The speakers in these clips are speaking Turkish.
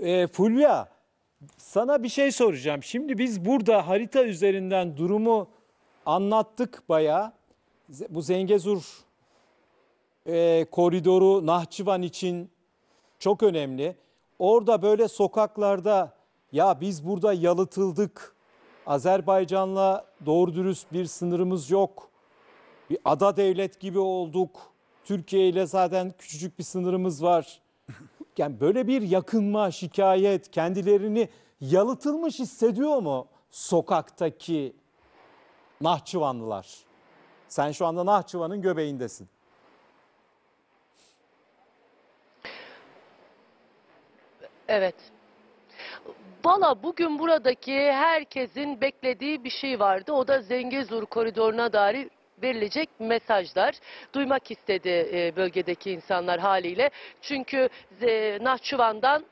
E, Fulya, sana bir şey soracağım. Şimdi biz burada harita üzerinden durumu anlattık bayağı. Bu Zengezur e, koridoru Nahçıvan için çok önemli. Orada böyle sokaklarda ya biz burada yalıtıldık. Azerbaycan'la doğru dürüst bir sınırımız yok. Bir ada devlet gibi olduk. Türkiye ile zaten küçücük bir sınırımız var. Yani böyle bir yakınma, şikayet, kendilerini yalıtılmış hissediyor mu sokaktaki Nahçıvanlılar? Sen şu anda Nahçıvan'ın göbeğindesin. Evet. Valla bugün buradaki herkesin beklediği bir şey vardı. O da Zengezur koridoruna dair verilecek mesajlar. Duymak istedi e, bölgedeki insanlar haliyle. Çünkü e, Nahçıvan'dan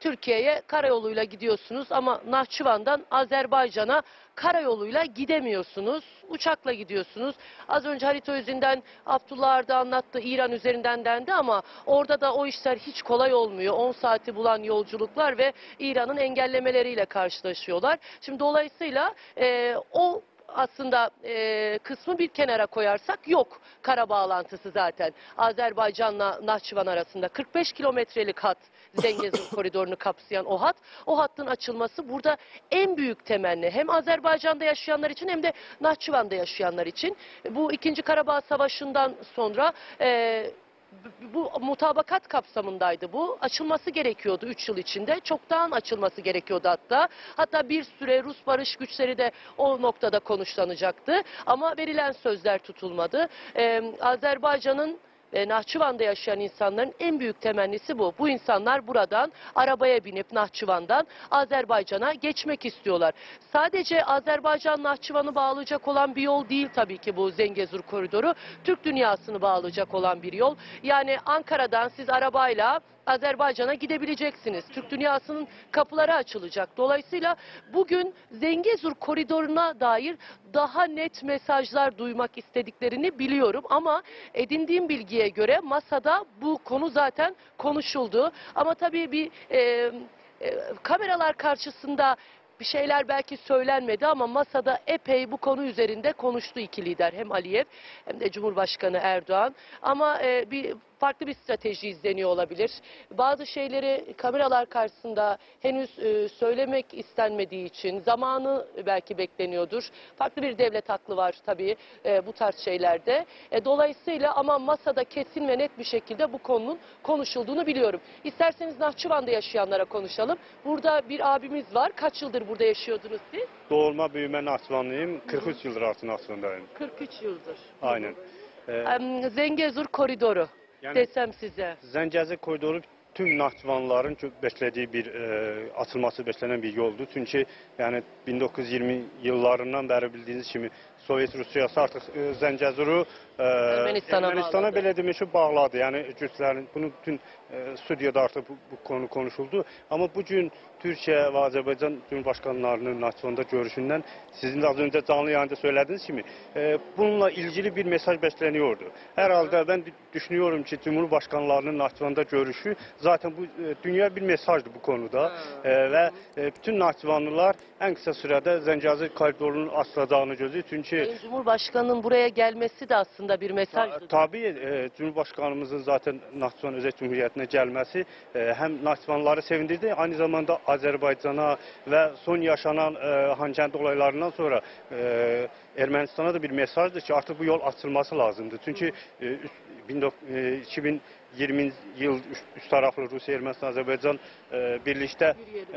Türkiye'ye karayoluyla gidiyorsunuz ama Nahçıvan'dan Azerbaycan'a karayoluyla gidemiyorsunuz. Uçakla gidiyorsunuz. Az önce harita üzerinden Abdullah Arda anlattı İran üzerinden dendi ama orada da o işler hiç kolay olmuyor. 10 saati bulan yolculuklar ve İran'ın engellemeleriyle karşılaşıyorlar. Şimdi dolayısıyla e, o aslında e, kısmı bir kenara koyarsak yok kara bağlantısı zaten. Azerbaycan'la Nahçıvan arasında 45 kilometrelik hat Zengezur koridorunu kapsayan o hat. O hattın açılması burada en büyük temenni. Hem Azerbaycan'da yaşayanlar için hem de Nahçıvan'da yaşayanlar için. Bu ikinci Karabağ Savaşı'ndan sonra e, bu mutabakat kapsamındaydı bu. Açılması gerekiyordu 3 yıl içinde. Çoktan açılması gerekiyordu hatta. Hatta bir süre Rus barış güçleri de o noktada konuşlanacaktı. Ama verilen sözler tutulmadı. Ee, Azerbaycan'ın e, Nahçıvan'da yaşayan insanların en büyük temennisi bu. Bu insanlar buradan arabaya binip Nahçıvan'dan Azerbaycan'a geçmek istiyorlar. Sadece Azerbaycan Nahçıvan'ı bağlayacak olan bir yol değil tabii ki bu Zengezur koridoru. Türk dünyasını bağlayacak olan bir yol. Yani Ankara'dan siz arabayla Azerbaycan'a gidebileceksiniz. Türk dünyasının kapıları açılacak. Dolayısıyla bugün Zengezur koridoruna dair daha net mesajlar duymak istediklerini biliyorum ama edindiğim bilgiye göre masada bu konu zaten konuşuldu. Ama tabii bir e, e, kameralar karşısında bir şeyler belki söylenmedi ama masada epey bu konu üzerinde konuştu iki lider. Hem Aliyev hem de Cumhurbaşkanı Erdoğan. Ama e, bir farklı bir strateji izleniyor olabilir. Bazı şeyleri kameralar karşısında henüz e, söylemek istenmediği için zamanı belki bekleniyordur. Farklı bir devlet aklı var tabii e, bu tarz şeylerde. E, dolayısıyla ama masada kesin ve net bir şekilde bu konunun konuşulduğunu biliyorum. İsterseniz Nahçıvan'da yaşayanlara konuşalım. Burada bir abimiz var. Kaç yıldır burada yaşıyordunuz siz? Doğulma büyüme Nahçıvanlıyım. 43 yıldır artık Nahçıvan'dayım. 43 yıldır. Aynen. Ee, Zengezur koridoru yəni, desəm sizə. Zəngəzir koridoru tüm Naxçıvanlıların gözlədiyi bir e, açılması gözlənilən bir yoldur. Çünki yəni 1920 illarından bəri bildiyiniz kimi Sovet Rusiyası artıq Zəngəzuru Ermənistana, Ermənistana belə demək ki, bağladı. Yəni güclərin bunu bütün ə, studiyada artıq bu, bu konu konuşuldu. Amma bu gün Türkiyə və Azərbaycan Cümhurbaşqanlarının Naçonda görüşündən sizin də az öncə canlı yayında söylədiyiniz kimi ə, bununla ilgili bir mesaj bəsləniyordu. Hər halda mən düşünüyorum ki, Cümhurbaşqanlarının Naçonda görüşü zaten bu ə, dünya bir mesajdır bu konuda ə, və ə, bütün Naçıvanlılar ən qısa sürədə Zəngəzur koridorunun açılacağını gözləyir. Çünki Çünkü Sayın Cumhurbaşkanı'nın buraya gelmesi de aslında bir mesajdı. Tabii e, Cumhurbaşkanımızın zaten Naxçıvan Özək Cumhuriyyətinə gəlməsi e, həm Naxçıvanlıları sevindirdi, aynı zamanda Azərbaycana və son yaşanan e, Xankəndi olaylarından sonra e, Ermənistana da bir mesajdır ki, artıq bu yol açılması lazımdır. Çünki e, üç- 19 e, 2020 yıl üç, üç taraflı Rusiya, Ermənistan, Azərbaycan e, birlikdə Bir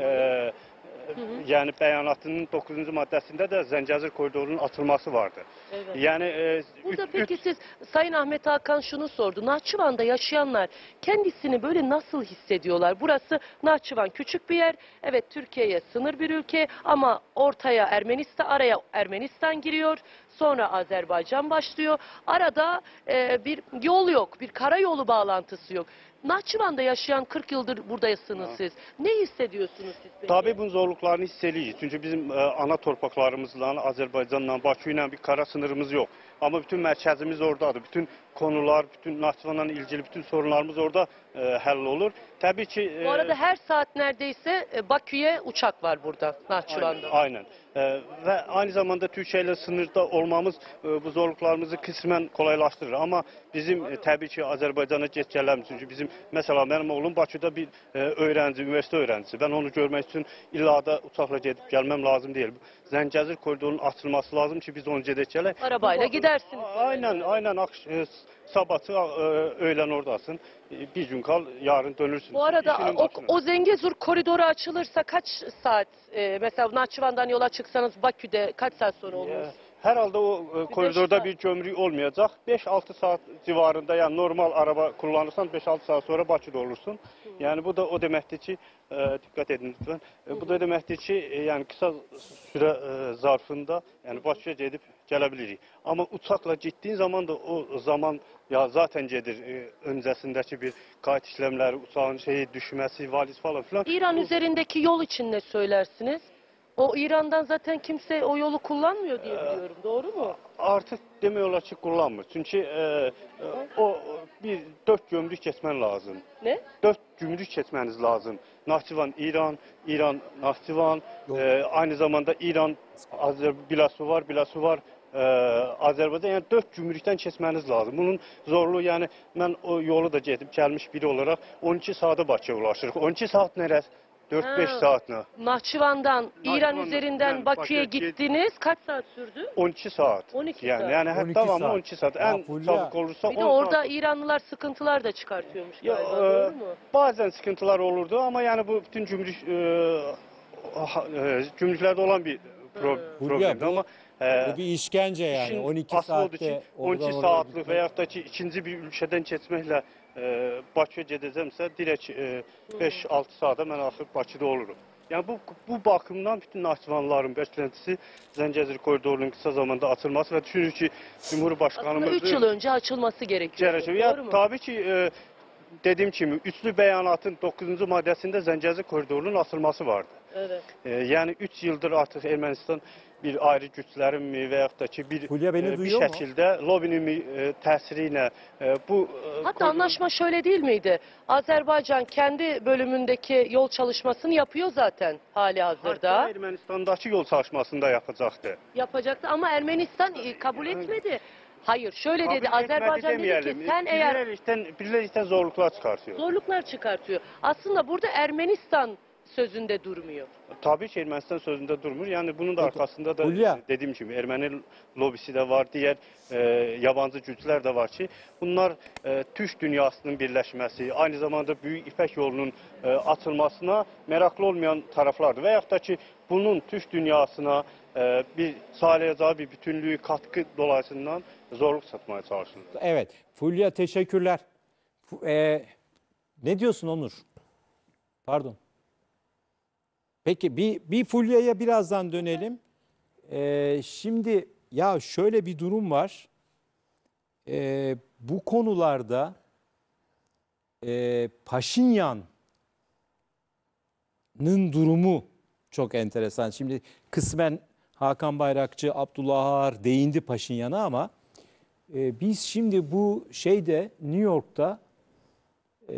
e, yeri yəni bəyanatının 9-cu maddəsində də Zəngəzur koridorunun açılması vardı. Evet. Yəni e, Burada üç- peki üç- siz Sayın Ahmet Hakan şunu sordu. Nahçıvan'da yaşayanlar kendisini böyle nasıl hissediyorlar? Burası Nahçıvan küçük bir yer. Evet Türkiye'ye sınır bir ülke ama ortaya Ermenistan araya Ermenistan giriyor. Sonra Azerbaycan başlıyor. Arada e, bir yol yok, bir karayolu bağlantısı yok. Nahçıvan'da yaşayan 40 yıldır buradasınız siz. Ne hissediyorsunuz siz peki? Tabii bunun zorluklarını hiss edirik. Çünkü bizim e, ana torpaqlarımızla, Azərbaycanla, Bakı ilə bir kara sınırımız yok. Ama bütün mərkəzimiz oradadır. Bütün konular, bütün Nahçıvanla ilgili bütün sorunlarımız orada e, hallolur. Tabii ki Bu e, arada her saat neredeyse e, Bakü'ye uçak var burada Nahçıvan'da. Aynen. aynen. Ee, ve aynı zamanda Türkiye ile sınırda olmamız e, bu zorluklarımızı kısmen kolaylaştırır. Ama bizim e, tabii ki Azerbaycan'a geçeceğimiz çünkü bizim mesela benim oğlum Bakü'de bir e, öğrenci, üniversite öğrencisi. Ben onu görmek için illa da uçakla gidip gelmem lazım değil. Zəngəzur koridorunun açılması lazım ki biz onu gedək gələk. Arabayla Bu- gidersiniz. Aynen, aynen. Akş, e, sabahı e, öğlen oradasın. E, Bir gün kal, yarın dönürsün. Bu arada İşinin o, başına. o Zengezur koridoru açılırsa kaç saat e, mesela Nahçıvan'dan yola çıksanız Bakü'de kaç saat sonra Ya, Hər halda o e, koridorda bir gömrük olmayacaq. 5-6 saat civarında, yəni normal araba kullanırsan 5-6 saat sonra Bakıda olursun. Yəni bu da o deməkdir ki, e, ə, diqqət edin lütfən. E, bu da deməkdir ki, yəni qısa sürə ə, zarfında, yəni Bakıya gedib gələ bilirik. Amma uçaqla getdiyin zaman da o zaman ya zaten gedir e, öncəsindəki bir qayıt işləmləri, uçağın şeyi düşməsi, valiz falan filan. İran o... üzərindəki yol üçün nə söylərsiniz? O İran'dan zaten kimse o yolu kullanmıyor diye biliyorum. Doğru mu? artıq demək olar ki, kullanmır. Çünki e, e, o bir dörd gömrük keçmən lazım. Ne? Dörd gümrük keçməniz lazım. Nahçıvan, İran, İran, Nahçıvan, e, aynı zamanda İran, Azər Bilasu var, Bilasu var. E, Azərbaycan yəni dörd gümrükdən keçməniz lazım. Bunun zorluğu yəni mən o yolu da gedib gəlmiş biri olaraq 12 saata Bakıya ulaşırıq. 12 saat nerəs? 4-5 Ha. saatlə. Nahçıvan'dan İran Nahçıvan'dan, üzerinden yani Bakü'ye Bakü'ye gittiniz. Kaç saat sürdü? 12 saat. 12 yani, saat. Yani hep 12 devamlı saat. 12 saat. Ya En Fulya. çabuk olursa Bir de 10 orada saat. İranlılar sıkıntılar da çıkartıyormuş Ya, galiba. e, Doğru mu? Bazen sıkıntılar olurdu ama yani bu bütün gümrük e, ha- e, gümrüklerde olan bir pro, Fulya, problemdi bu- ama e, Bu bir işkence yani. işin 12 aslı odur ki saatte 12 oradan oraya saatlik veyahut da ki ikinci bir ülkeden keçməklə e, Bakıya gedəcəmsə direkt e, 5-6 saata mən axır Bakıda olurum. Yəni bu bu baxımdan bütün Naxçıvanlıların bəklentisi Zəngəzur koridorunun qısa zamanda açılması və düşünürük ki Aslında Cumhurbaşqanımız 3 yıl önce açılması gerekiyor. Gerekir. Doğru Ya mu? tabii ki e, dediğim kimi üçlü beyanatın 9. maddəsində Zəngəzur koridorunun açılması vardı. Evet. E, yəni 3 yıldır artıq Ermənistan bir ayrı güclərin mi və yaxud da ki bir Fulya beni e, bir duyuyor mu? şəkildə lobinin mi e, təsiri ilə e, bu e, Hatta anlaşma şöyle değil miydi? Azerbaycan kendi bölümündeki yol çalışmasını yapıyor zaten hali Hatta hazırda. Ermənistandakı yol çalışmasında yapacaqdı. Yapacaktı ama Ermenistan e, kabul etmedi. Hayır şöyle dedi Kabul etmedi Azerbaycan dedi ki sen eğer Birilerikten, birilerikten zorluklar çıkartıyor. zorluklar çıkartıyor. Aslında burada Ermenistan sözünde durmuyor. Tabii ki Ermənistan sözündə durmur. Yəni bunun da arkasında da Fulya. dediyim kimi erməni lobisi də var, digər e, yabancı güclər də var ki, bunlar e, Türk dünyasının birləşməsi, aynı zamanda Böyük İpək yolunun e, açılmasına maraqlı olmayan taraflardır. Və yaxud da ki, bunun Türk dünyasına e, bir sağlayacağı bir bütünlüğü, katkı dolayısından zorluk satmaya çalışırlar. Evet. Fulya teşekkürler. Fu- e, ne diyorsun Onur? Pardon. Peki bir, bir Fulya'ya birazdan dönelim. E, şimdi ya şöyle bir durum var. E, bu konularda e, Paşinyan'ın durumu çok enteresan. Şimdi kısmen Hakan Bayrakçı, Abdullah Ağar değindi Paşinyan'a ama e, biz şimdi bu şeyde New York'ta e,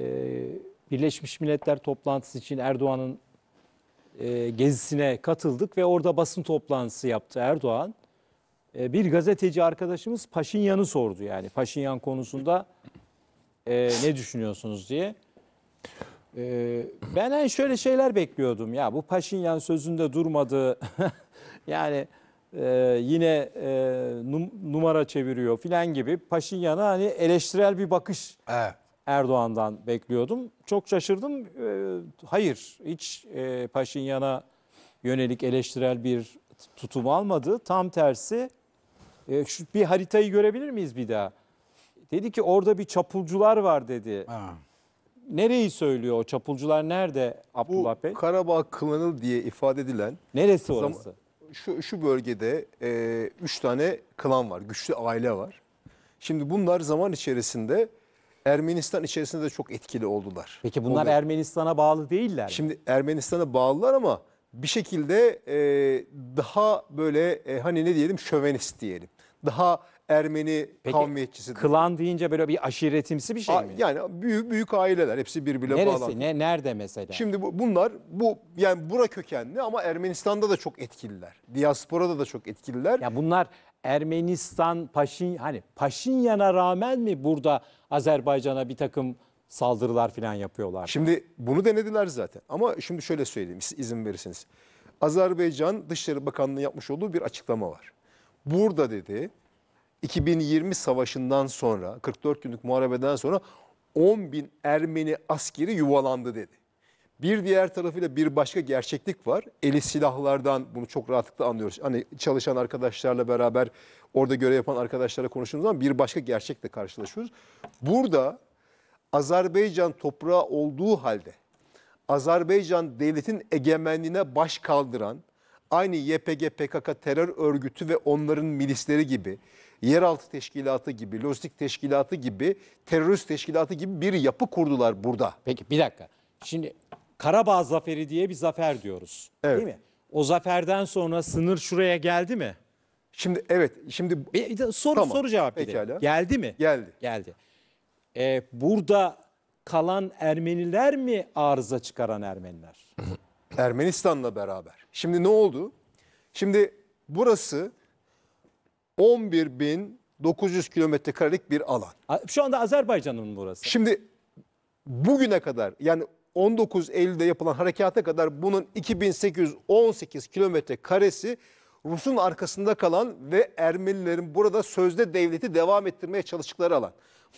Birleşmiş Milletler toplantısı için Erdoğan'ın e, gezisine katıldık ve orada basın toplantısı yaptı Erdoğan. E, bir gazeteci arkadaşımız Paşinyan'ı sordu yani Paşinyan konusunda e, ne düşünüyorsunuz diye. Ben hani şöyle şeyler bekliyordum ya bu Paşinyan sözünde durmadı yani yine num- numara çeviriyor filan gibi Paşinyan'a hani eleştirel bir bakış Evet. Erdoğan'dan bekliyordum. Çok şaşırdım. Ee, Hayır, hiç e, Paşinyan'a yönelik eleştirel bir tutum almadı. Tam tersi e, şu bir haritayı görebilir miyiz bir daha? Dedi ki orada bir çapulcular var dedi. Ha. Nereyi söylüyor o çapulcular nerede Bu Abdullah Bey? Karabağ klanı diye ifade edilen Neresi zam- orası? şu, şu bölgede e, üç tane klan var, güçlü aile var. Şimdi bunlar zaman içerisinde Ermenistan içerisinde de çok etkili oldular. Peki bunlar Oluyor. Ermenistan'a bağlı değiller mi? Şimdi Ermenistan'a bağlılar ama bir şekilde e, daha böyle e, hani ne diyelim şövenist diyelim. Daha Ermeni Peki, kavmiyetçisidir. Klan deyince böyle bir aşiretimsi bir şey A- mi? yani büyük büyük aileler hepsi birbirine Neresi? bağlantılı. Ne nerede mesela? Şimdi bu, bunlar bu yani bura kökenli ama Ermenistan'da da çok etkililer. Diasporada da çok etkililer. Ya bunlar Ermenistan Paşin hani Paşinyan'a rağmen mi burada Azerbaycan'a bir takım saldırılar falan yapıyorlar? Şimdi bunu denediler zaten. Ama şimdi şöyle söyleyeyim izin verirseniz. Azerbaycan Dışişleri Bakanlığı yapmış olduğu bir açıklama var. Burada dedi 2020 savaşından sonra 44 günlük muharebeden sonra 10 bin Ermeni askeri yuvalandı dedi. Bir diğer tarafıyla bir başka gerçeklik var. Eli silahlardan bunu çok rahatlıkla anlıyoruz. Hani çalışan arkadaşlarla beraber orada görev yapan arkadaşlarla konuştuğumuz zaman bir başka gerçekle karşılaşıyoruz. Burada Azerbaycan toprağı olduğu halde Azerbaycan devletin egemenliğine baş kaldıran aynı YPG PKK terör örgütü ve onların milisleri gibi yeraltı teşkilatı gibi, lojistik teşkilatı gibi, terörist teşkilatı gibi bir yapı kurdular burada. Peki bir dakika. Şimdi Karabağ Zaferi diye bir zafer diyoruz. Evet. Değil mi? O zaferden sonra sınır şuraya geldi mi? Şimdi evet, şimdi Bir de soru Tamam, soru cevap edelim. pekala. Geldi mi? Geldi. Geldi. Ee, burada kalan Ermeniler mi arıza çıkaran Ermeniler? Ermenistan'la beraber. Şimdi ne oldu? Şimdi burası 11.900 kilometre karelik bir alan. A- Şu anda Azerbaycan'ın burası. Şimdi bugüne kadar yani 19 Eylül'de yapılan harekata kadar bunun 2818 kilometre karesi Rus'un arkasında kalan ve Ermenilerin burada sözde devleti devam ettirmeye çalıştıkları alan.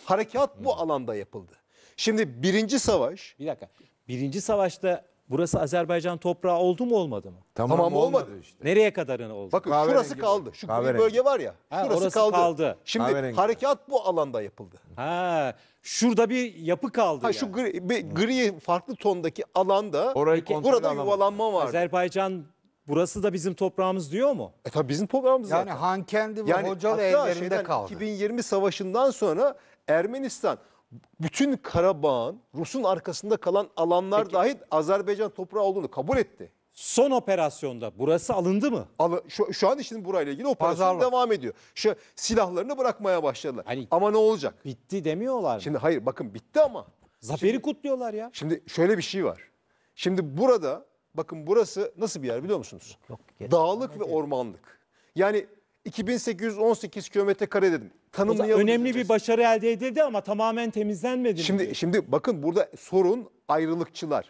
Harekat bu alanda yapıldı. Şimdi birinci savaş Bir dakika. Birinci savaşta burası Azerbaycan toprağı oldu mu olmadı mı? Tamam, olmadı. işte. Nereye kadarını oldu? bakın Kahverengi şurası kaldı. Şu gri Kahverengi. bölge var ya. Ha, Şurası orası kaldı. kaldı. Şimdi harekat bu alanda yapıldı. Ha, şurada bir yapı kaldı. Ha yani. şu gri, bir gri farklı tondaki alanda Orayı kontrol burada alamaz. yuvalanma vardı. Azerbaycan burası da bizim toprağımız diyor mu? E tabii bizim toprağımız Yani zaten. Hankendi ve Yani Hocalı hatta ellerinde şeyden kaldı. 2020 savaşından sonra Ermenistan bütün Karabağ'ın Rus'un arkasında kalan alanlar dahil Azerbaycan toprağı olduğunu kabul etti. Son operasyonda burası alındı mı? Al- Şu, şu an işin burayla ilgili operasyon Pazarlık. devam ediyor. Şu silahlarını bırakmaya başladılar. Hani- ama ne olacak? Bitti demiyorlar mı? Şimdi hayır bakın bitti ama. Zaferi kutluyorlar ya. Şimdi şöyle bir şey var. Şimdi burada bakın burası nasıl bir yer biliyor musunuz? Dağlık ve ormanlık. Yani 2818 kilometre kare dedim. O da Tanımlayalım. önemli bir başarı elde edildi ama tamamen temizlenmedi. mi? Şimdi şimdi bakın burada sorun ayrılıkçılar.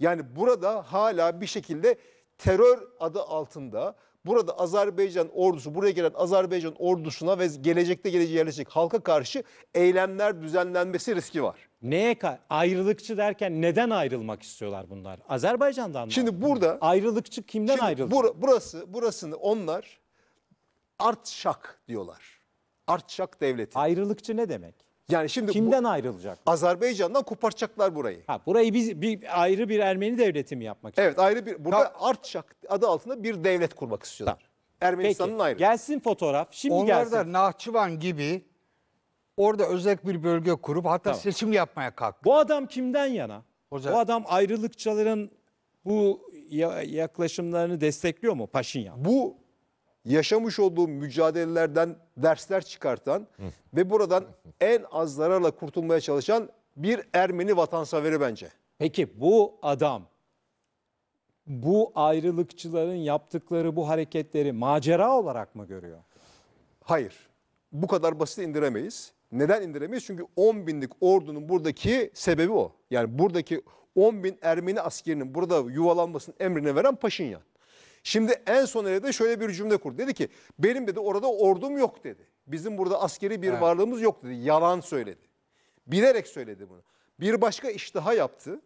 Yani burada hala bir şekilde terör adı altında burada Azerbaycan ordusu buraya gelen Azerbaycan ordusuna ve gelecekte geleceği yerleşecek halka karşı eylemler düzenlenmesi riski var. Neye ayrılıkçı derken neden ayrılmak istiyorlar bunlar? Azerbaycan'dan mı? Şimdi burada ayrılıkçı kimden şimdi ayrıldı? bura- burası burasını onlar Artşak diyorlar. Artşak devleti. Ayrılıkçı ne demek? Yani şimdi Kimden bu, ayrılacak? Azerbaycan'dan kopartacaklar burayı. Ha, burayı bir, bir ayrı bir Ermeni devleti mi yapmak Evet ayrı bir burada Artşak adı altında bir devlet kurmak istiyorlar. Ermenistan'ın Peki, ayrı. gelsin fotoğraf. Şimdi Onlar gelsin. da Nahçıvan gibi orada özel bir bölge kurup hatta Tamam. seçim yapmaya kalktı. Bu adam kimden yana? Hocam- Bu adam ayrılıkçıların bu ya- yaklaşımlarını destekliyor mu Paşinyan? bu yaşamış olduğu mücadelelerden dersler çıkartan ve buradan en az zararla kurtulmaya çalışan bir Ermeni vatanseveri bence. Peki bu adam bu ayrılıkçıların yaptıkları bu hareketleri macera olarak mı görüyor? Hayır. Bu kadar basit indiremeyiz. Neden indiremeyiz? Çünkü 10 binlik ordunun buradaki sebebi o. Yani buradaki 10 bin Ermeni askerinin burada yuvalanmasının emrini veren Paşinyan. Şimdi en son de şöyle bir cümle kurdu. Dedi ki benim dedi orada ordum yok dedi. Bizim burada askeri bir varlığımız yok dedi. Yalan söyledi. Bilerek söyledi bunu. Bir başka iş daha yaptı.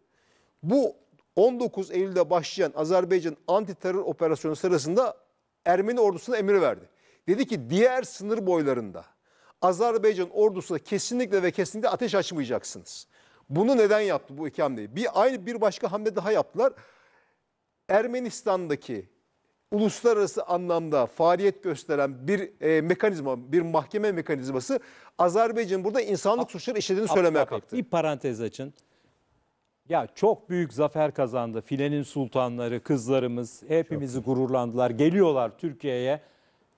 Bu 19 Eylül'de başlayan Azerbaycan anti terör operasyonu sırasında Ermeni ordusuna emir verdi. Dedi ki diğer sınır boylarında Azerbaycan ordusuna kesinlikle ve kesinlikle ateş açmayacaksınız. Bunu neden yaptı bu iki hamleyi? Bir aynı bir başka hamle daha yaptılar. Ermenistan'daki uluslararası anlamda faaliyet gösteren bir e, mekanizma, bir mahkeme mekanizması Azerbaycan burada insanlık suçları işlediğini söylemeye kalktı. Bir parantez açın. Ya çok büyük zafer kazandı. Filenin sultanları, kızlarımız hepimizi gururlandılar. Geliyorlar Türkiye'ye.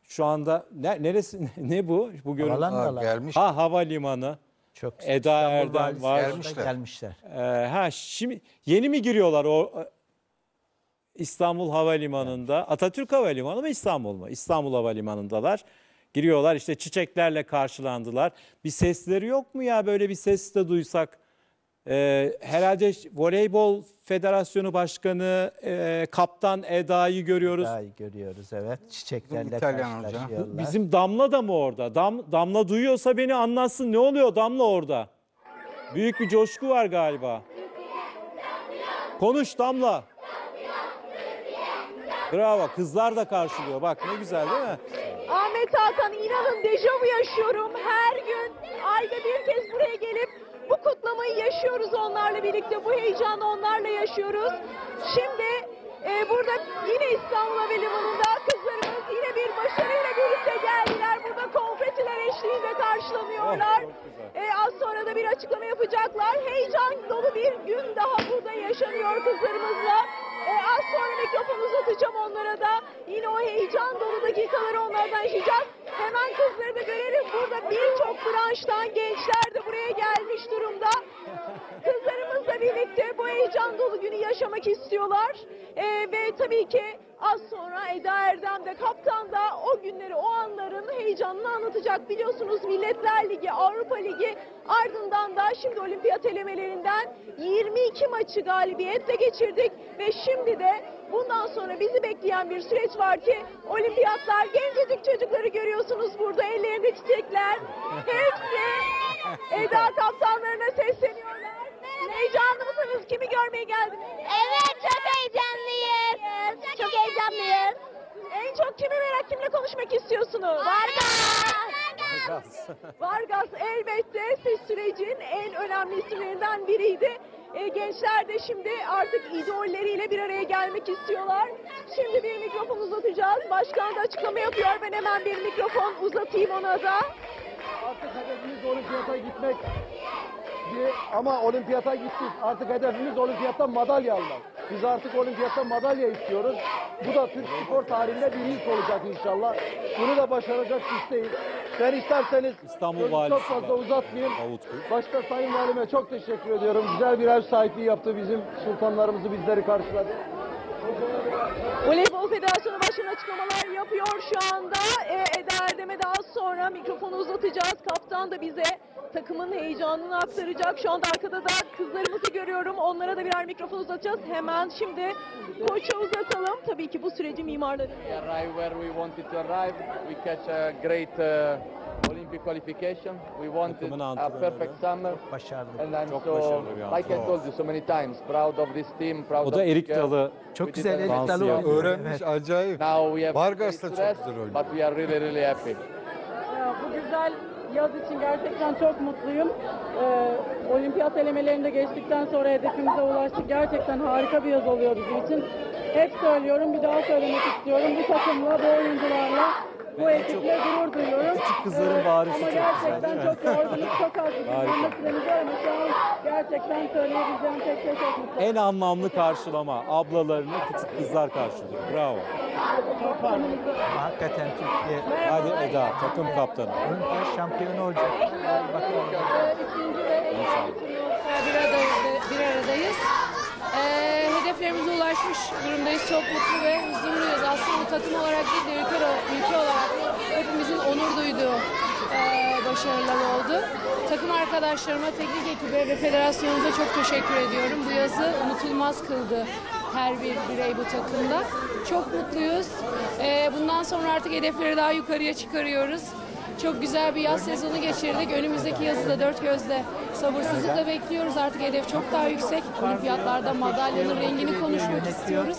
Şu anda ne, neresi ne bu? Bu görüntü. Ha, Havalandalar. gelmiş. Ha havalimanı. Çok Eda İstanbul Erdem valisi var. Gelmişler. gelmişler. Ee, ha şimdi yeni mi giriyorlar o İstanbul Havalimanı'nda? Atatürk Havalimanı mı İstanbul mu? İstanbul Havalimanı'ndalar. Giriyorlar işte çiçeklerle karşılandılar. Bir sesleri yok mu ya böyle bir ses de duysak? Ee, herhalde Voleybol Federasyonu Başkanı e, Kaptan Eda'yı görüyoruz. İyi görüyoruz evet. Çiçeklerle İtalyan hoca. karşılaşıyorlar. Bizim Damla da mı orada? Dam, Damla duyuyorsa beni anlatsın. Ne oluyor Damla orada? Büyük bir coşku var galiba. Konuş Damla. Bravo. Kızlar da karşılıyor. Bak ne güzel değil mi? Ahmet Hakan inanın dejavu yaşıyorum. Her gün ayda bir kez buraya gelip bu kutlamayı yaşıyoruz onlarla birlikte. Bu heyecanı onlarla yaşıyoruz. Şimdi e, burada yine İstanbul Havalimanı'nda kızlarımız yine bir başarıyla birlikte geldiler. Burada konfetiler eşliğinde karşılanıyorlar. Oh, çok güzel. E, az sonra da bir açıklama yapacaklar. Heyecan dolu bir gün daha burada yaşanıyor kızlarımızla. E, az sonra mikrofonu uzatacağım onlara da. Yine o heyecan dolu dakikaları onlardan yaşayacağız. Hemen kızları da görelim. Burada birçok branştan gençler de buraya gelmiş durumda. Kızlarımızla birlikte bu heyecan dolu günü yaşamak istiyorlar. E, ve tabii ki az sonra Eda Erdem de kaptan da o günleri, o anların heyecanını anlatacak. Biliyorsunuz Milletler Ligi, Avrupa Ligi ardından da şimdi olimpiyat elemelerinden 22 maçı galibiyetle geçirdik ve şimdi de bundan sonra bizi bekleyen bir süreç var ki olimpiyatlar gencecik çocukları görüyorsunuz burada ellerinde çiçekler. Hepsi Eda kaptanlarına sesleniyorlar. Heyecanlı mısınız? Kimi görmeye geldiniz? Evet çok heyecanlıyız. Çok heyecanlıyız. En çok kimi merak, kimle konuşmak istiyorsunuz? Vargas. Vargas elbette siz sürecin en önemli isimlerinden biriydi. E, gençler de şimdi artık idolleriyle bir araya gelmek istiyorlar. Şimdi bir mikrofon uzatacağız. Başkan da açıklama yapıyor. Ben hemen bir mikrofon uzatayım ona da. Artık hedefimiz olimpiyata gitmek. Bir- Ama olimpiyata gittik. Artık hedefimiz olimpiyatta madalya almak. Biz artık olimpiyatta madalya istiyoruz. Bu da Türk spor tarihinde bir ilk olacak inşallah. Bunu da başaracak isteyiz. Ben isterseniz İstanbul Valisi çok fazla uzatmayayım. Davutköy. Başta Sayın Valime çok teşekkür ediyorum. Güzel bir ev sahipliği yaptı bizim sultanlarımızı bizleri karşıladı. Voleybol Federasyonu Başkanı açıklamalar yapıyor şu anda. E, Eda Erdem'e daha sonra mikrofonu uzatacağız. Kaptan da bize takımın heyecanını aktaracak. Şu anda arkada da kızlarımızı görüyorum. Onlara da birer mikrofon uzatacağız. Hemen şimdi koça uzatalım. Tabii ki bu sürecin mimarları. We arrive where we wanted to arrive. We catch a great uh, Olympic qualification. We wanted a perfect summer. Başarılı. And I'm Çok so, başarılı bir like I antrenör. told you so many times, proud of this team, proud O da erik girl. dalı. Çok We güzel erik dalı oynuyor. Öğrenmiş Evet. acayip. Now we have Vargas da great çok güzel oynuyor. but we are really really happy. Bu güzel yaz için gerçekten çok mutluyum. Ee, olimpiyat elemelerinde geçtikten sonra hedefimize ulaştık. Gerçekten harika bir yaz oluyor bizim için. Hep söylüyorum, bir daha söylemek istiyorum. Bu takımla, bu oyuncularla, bu ekiple gurur duyuyorum. küçük kızların Ee, bağırışı Ama çok güzel, gerçekten değil mi? çok yorgunluk, çok az bir Harika. dinlenme süremiz var ama gerçekten söyleyebileceğim tek şey çok mutluyum. En anlamlı karşılama. Ablalarını küçük kızlar karşılıyor. Bravo. Ama hakikaten Türkiye Hadi Eda takım kaptanı. olimpiyat şampiyonu olacak. Bakalım. Üçüncü ve en iyi bir, arada, bir aradayız. Ee, hedeflerimize ulaşmış durumdayız. Çok mutlu ve huzurluyuz. Aslında takım olarak değil de ülke, ülke olarak hepimizin onur duyduğu e, başarılar oldu. Takım arkadaşlarıma, teknik ekibe ve federasyonumuza çok teşekkür ediyorum. Bu yazı unutulmaz kıldı her bir birey bu takımda. Çok mutluyuz. Ee, bundan sonra artık hedefleri daha yukarıya çıkarıyoruz. Çok güzel bir yaz sezonu geçirdik. Önümüzdeki yazı da dört gözle sabırsızlıkla bekliyoruz. Artık hedef çok daha yüksek. Olimpiyatlarda madalyanın rengini konuşmak istiyoruz.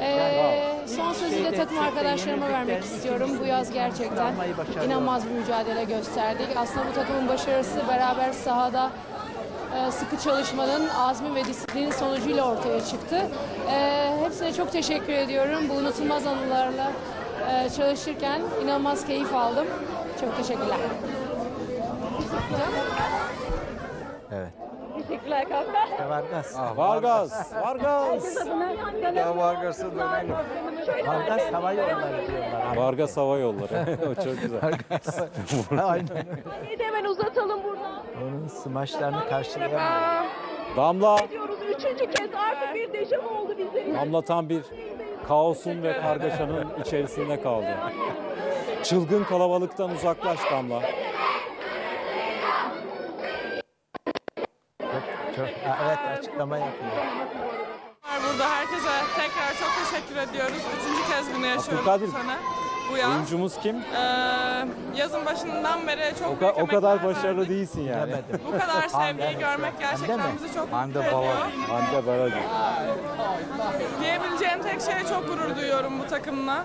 Ee, son sözü de takım arkadaşlarıma vermek istiyorum. Bu yaz gerçekten inanılmaz bir mücadele gösterdik. Aslında bu takımın başarısı beraber sahada e, sıkı çalışmanın, azmi ve disiplinin sonucuyla ortaya çıktı. E, hepsine çok teşekkür ediyorum. Bu unutulmaz anılarla e, çalışırken inanılmaz keyif aldım. Çok teşekkürler. Evet. Teşekkürler kaptan. İşte Vargas. Vargas, Vargas. Adına Ya Vargas'a dönelim. Vargas Hava Yolları diyorlar. Vargas Hava Yolları. o çok güzel. Aynen. Sahneyi de hemen uzatalım buradan. Onun smaçlarını karşılayamıyor. Damla, Diyoruz üçüncü kez artık bir dejavu oldu için. Damla tam bir kaosun ve kargaşanın içerisinde kaldı. Çılgın kalabalıktan uzaklaş Damla. Çok, evet açıklama yapıyor. Burada herkese tekrar çok teşekkür ediyoruz. Üçüncü kez bunu yaşıyoruz Abdülkadir, bu sene. Bu yaz. Oyuncumuz kim? Ee, yazın başından beri çok O, ka- büyük o kadar emekler başarılı verdik. değilsin yani. Bilemedim. Bu kadar sevgiyi Hande. görmek gerçekten Hande mi? bizi çok Hande mutlu ediyor. Bala. Hande Baracı. Diyebileceğim tek şey çok gurur duyuyorum bu takımla.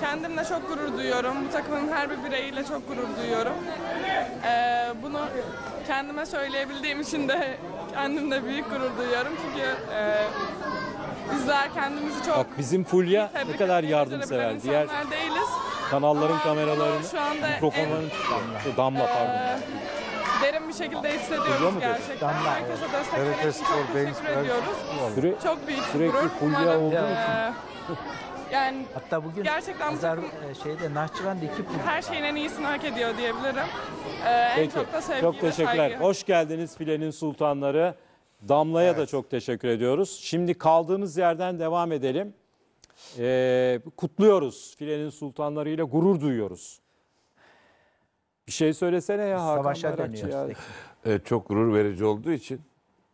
Kendimle çok gurur duyuyorum. Bu takımın her bir bireyiyle çok gurur duyuyorum. Ee, bunu kendime söyleyebildiğim için de kendimle büyük gurur duyuyorum. Çünkü e, bizler kendimizi çok Bak bizim Fulya tebrik ne kadar etmeyi yardımsever. Diğer değiliz. kanalların Ama kameralarını, şu anda mikrofonlarını Şey, Damla pardon. Ee, derin bir şekilde Biliyor hissediyoruz mudur? gerçekten. Damla, Herkese TRT destekleri için çok teşekkür ediyoruz. Süre, Çok büyük Sürekli gurur. Fulya Umarım, olduğu eee, yani Hatta bugün Gerçekten bu takım- e, şeyde Nahçıvan'da iki pul her şeyin en iyisini hak ediyor diyebilirim. Eee, en Peki. çok da sevgi Çok ve teşekkürler. saygı. Hoş geldiniz Filenin Sultanları. Damla'ya da çok teşekkür ediyoruz. Şimdi kaldığımız yerden devam edelim. Ee, kutluyoruz. Filenin Sultanları ile gurur duyuyoruz. Bir şey söylesene ya Hakan savaşa Bayrakçı dönüyor. ya. Evet, çok gurur verici olduğu için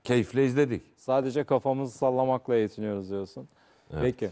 keyifle izledik. Sadece kafamızı sallamakla yetiniyoruz diyorsun. Peki.